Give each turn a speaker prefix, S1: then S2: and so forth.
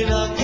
S1: बिना